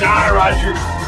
Die, Roger.